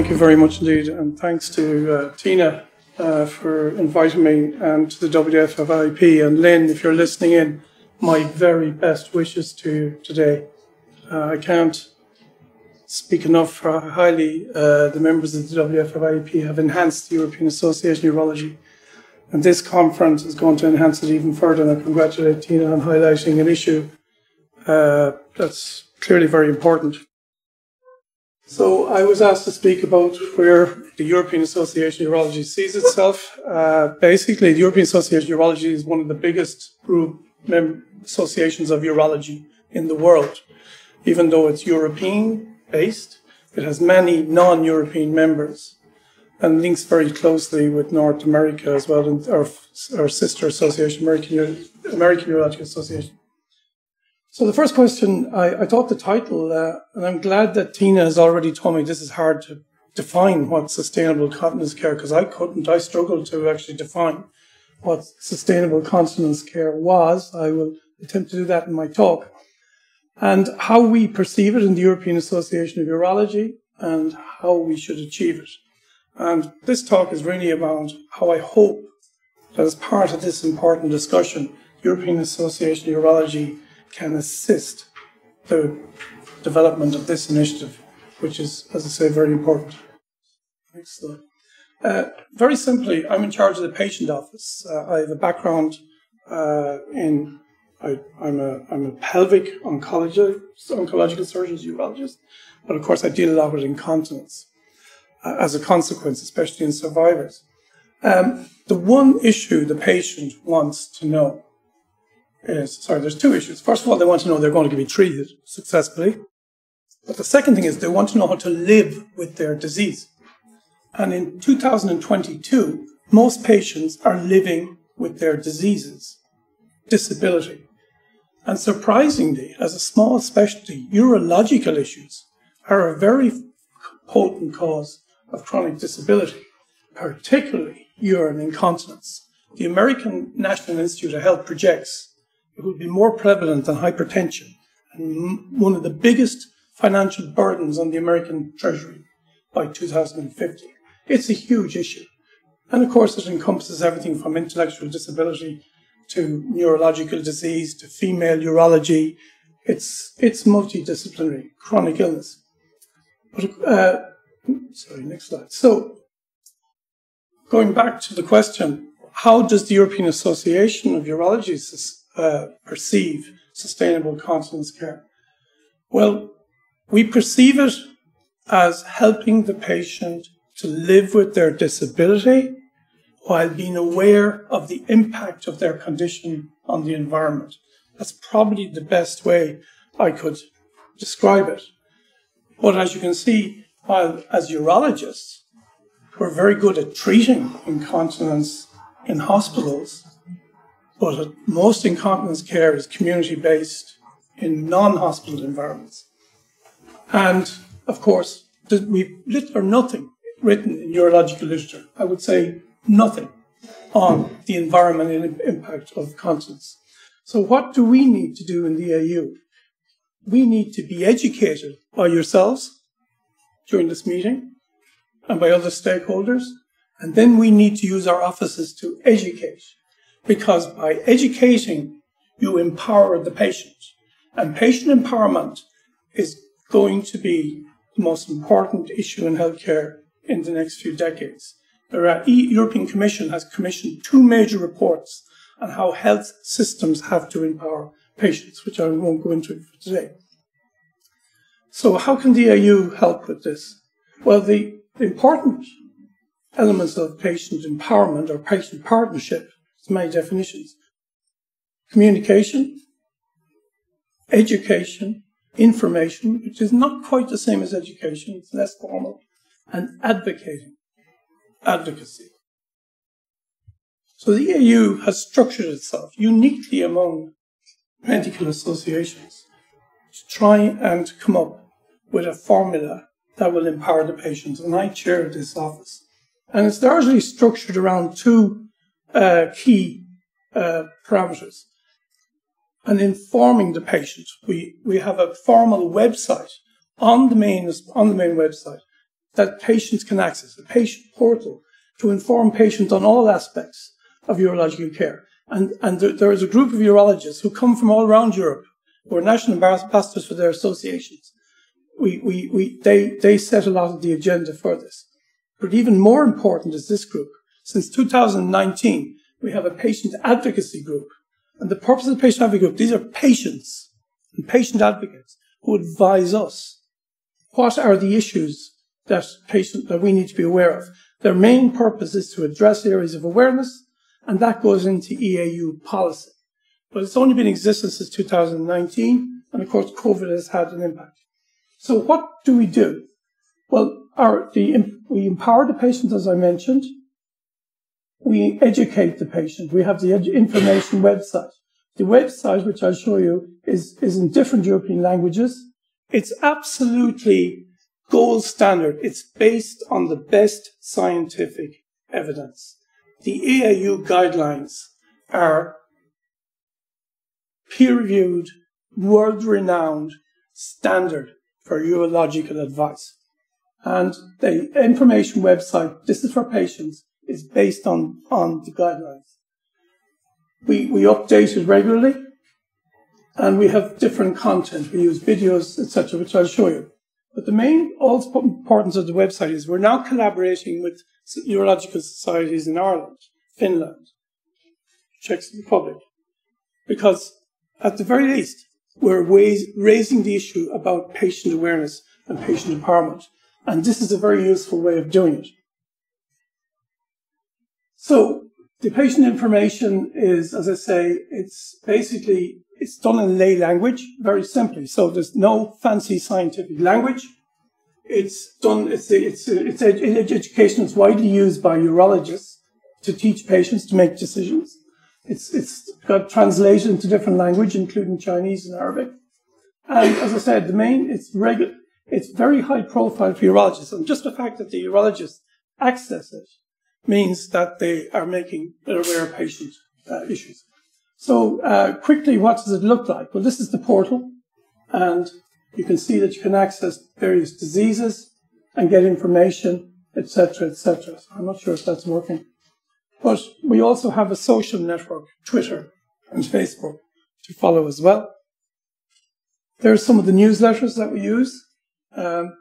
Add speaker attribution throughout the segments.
Speaker 1: Thank you very much indeed, and thanks to uh, Tina uh, for inviting me and to the WFIPP. And Lynn, if you're listening in, my very best wishes to you today. Uh, I can't speak enough for how highly uh, the members of the WFIPP have enhanced the European Association of Urology. And this conference is going to enhance it even further. And I congratulate Tina on highlighting an issue uh, that's clearly very important. So I was asked to speak about where the European Association of Urology sees itself. Uh, basically, the European Association of Urology is one of the biggest group associations of urology in the world. Even though it's European based, it has many non-European members and links very closely with North America as well, and our, our sister association, American, American Urological Association. So the first question, I, I thought the title, uh, and I'm glad that Tina has already told me this is hard to define what sustainable continence care, because I couldn't. I struggled to actually define what sustainable continence care was. I will attempt to do that in my talk. And how we perceive it in the European Association of Urology and how we should achieve it. And this talk is really about how I hope that as part of this important discussion, European Association of Urology can assist the development of this initiative, which is, as I say, very important. Next slide. Uh, very simply, I'm in charge of the patient office. Uh, I have a background uh, in, I, am a, I'm a pelvic oncology, oncological surgeon, urologist, but of course I deal a lot with incontinence uh, as a consequence, especially in survivors. Um, the one issue the patient wants to know is sorry, there's two issues. First of all, they want to know they're going to be treated successfully. But the second thing is they want to know how to live with their disease. And in 2022, most patients are living with their diseases, disability. And surprisingly, as a small specialty, urological issues are a very potent cause of chronic disability, particularly urine incontinence. The American National Institute of Health projects it would be more prevalent than hypertension and one of the biggest financial burdens on the American Treasury by 2050. It's a huge issue. And of course, it encompasses everything from intellectual disability to neurological disease to female urology. It's, it's multidisciplinary, chronic illness. But, uh, sorry, next slide. So, going back to the question, how does the European Association of Urology uh, perceive sustainable continence care? Well, we perceive it as helping the patient to live with their disability while being aware of the impact of their condition on the environment. That's probably the best way I could describe it. But as you can see, while as urologists, we're very good at treating incontinence in hospitals, but most incontinence care is community based in non hospital environments. And of course, we've little or nothing written in urological literature, I would say nothing on the environmental impact of continence. So, what do we need to do in the EAU? We need to be educated by yourselves during this meeting and by other stakeholders. And then we need to use our offices to educate because by educating, you empower the patient. And patient empowerment is going to be the most important issue in healthcare in the next few decades. The European Commission has commissioned two major reports on how health systems have to empower patients, which I won't go into today. So, how can the EAU help with this? Well, the important elements of patient empowerment or patient partnership many definitions. Communication, education, information, which is not quite the same as education, it's less formal, and advocating, advocacy. So the EAU has structured itself uniquely among medical associations to try and come up with a formula that will empower the patients. And I chair this office. And it's largely structured around two uh, key uh, parameters. And informing the patient, we, we have a formal website on the main on the main website that patients can access, a patient portal to inform patients on all aspects of urological care. And, and there, there is a group of urologists who come from all around Europe, who are national ambassadors for their associations. We, we, we, they, they set a lot of the agenda for this. But even more important is this group. Since 2019, we have a patient advocacy group. And the purpose of the patient advocacy group, these are patients and patient advocates who advise us what are the issues that patient that we need to be aware of. Their main purpose is to address areas of awareness, and that goes into EAU policy. But it's only been in existence since 2019, and of course, COVID has had an impact. So, what do we do? Well, our, the, we empower the patient, as I mentioned. We educate the patient. We have the information website. The website, which I'll show you, is, is in different European languages. It's absolutely gold standard. It's based on the best scientific evidence. The EAU guidelines are peer reviewed, world renowned standard for urological advice. And the information website, this is for patients, is based on, on the guidelines. We, we update it regularly and we have different content. We use videos, etc., which I'll show you. But the main importance of the website is we're now collaborating with urological societies in Ireland, Finland, Czech Republic, because at the very least, we're raising the issue about patient awareness and patient empowerment. And this is a very useful way of doing it. So the patient information is, as I say, it's basically it's done in lay language, very simply. So there's no fancy scientific language. It's done. It's it's it's education is widely used by urologists to teach patients to make decisions. It's it's got translation into different language, including Chinese and Arabic. And as I said, the main it's regular. It's very high profile for urologists, and just the fact that the urologists access it means that they are making aware of patient uh, issues. So uh, quickly, what does it look like? Well, this is the portal, and you can see that you can access various diseases and get information, etc., etc. So I'm not sure if that's working. But we also have a social network, Twitter and Facebook, to follow as well. There are some of the newsletters that we use. Um,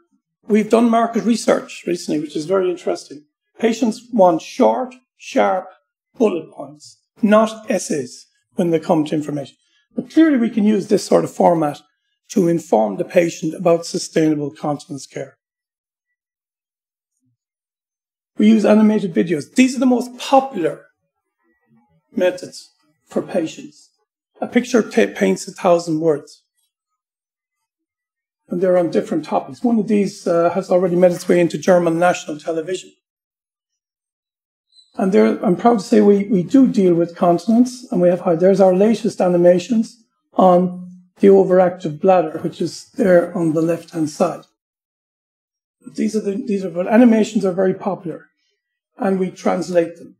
Speaker 1: we've done market research recently, which is very interesting. Patients want short, sharp bullet points, not essays when they come to information. But clearly we can use this sort of format to inform the patient about sustainable continence care. We use animated videos. These are the most popular methods for patients. A picture paints a thousand words. And they're on different topics. One of these uh, has already made its way into German national television. And there, I'm proud to say we, we do deal with continence and we have. There's our latest animations on the overactive bladder, which is there on the left hand side. These are the, these are, animations are very popular, and we translate them,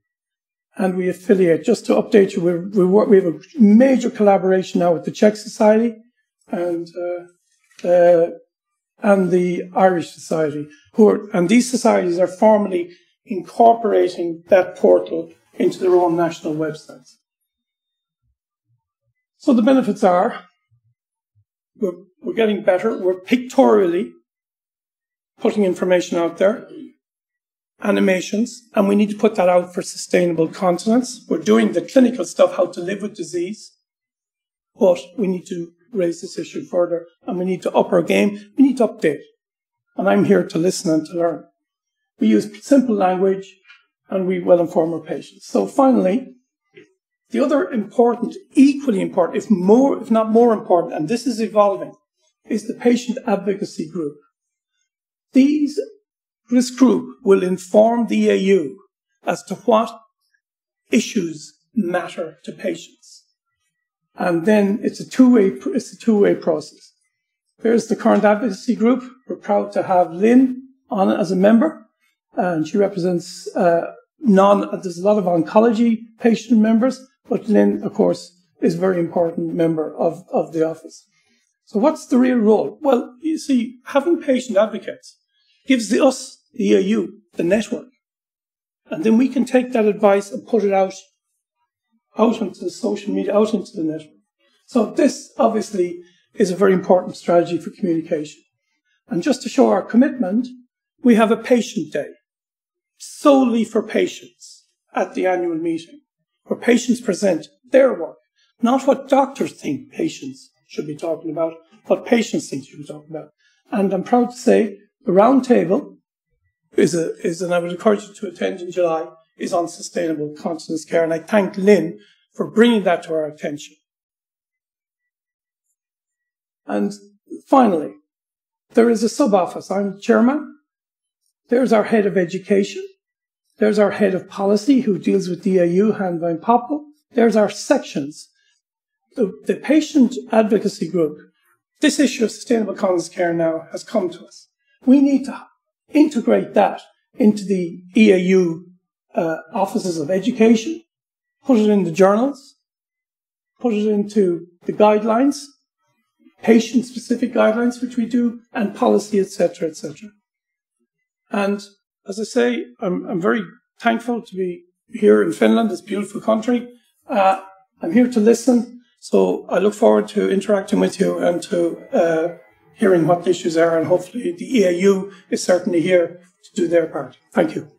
Speaker 1: and we affiliate. Just to update you, we we, work, we have a major collaboration now with the Czech Society, and uh, uh, and the Irish Society, who are, and these societies are formally incorporating that portal into their own national websites. So the benefits are we're, we're getting better, we're pictorially putting information out there, animations, and we need to put that out for sustainable continence. We're doing the clinical stuff, how to live with disease, but we need to raise this issue further and we need to up our game. We need to update. And I'm here to listen and to learn. We use simple language and we well inform our patients. So finally, the other important, equally important, if more, if not more important, and this is evolving, is the patient advocacy group. These, this group will inform the EAU as to what issues matter to patients. And then it's a two-way, it's a two-way process. There's the current advocacy group. We're proud to have Lynn on as a member and she represents uh, non. There's a lot of oncology patient members, but Lynn, of course, is a very important member of, of the office. So, what's the real role? Well, you see, having patient advocates gives the, us the EAU, the network. And then we can take that advice and put it out, out into the social media, out into the network. So this obviously is a very important strategy for communication. And just to show our commitment, we have a patient day solely for patients at the annual meeting, where patients present their work, not what doctors think patients should be talking about, what patients think should be talking about. And I'm proud to say the roundtable is a, is, and I would encourage you to attend in July, is on sustainable continence care. And I thank Lynn for bringing that to our attention. And finally, there is a sub office. I'm chairman. There's our head of education. There's our head of policy who deals with DAU, Hein van Poppel. There's our sections. The, the patient advocacy group. This issue of sustainable continence care now has come to us. We need to integrate that into the EAU uh, offices of education, put it in the journals, put it into the guidelines, patient specific guidelines, which we do, and policy, etc., etc. And as I say, I'm, I'm, very thankful to be here in Finland, this beautiful country. Uh, I'm here to listen, so I look forward to interacting with you and to uh, hearing what the issues are, and hopefully the EAU is certainly here to do their part. Thank you.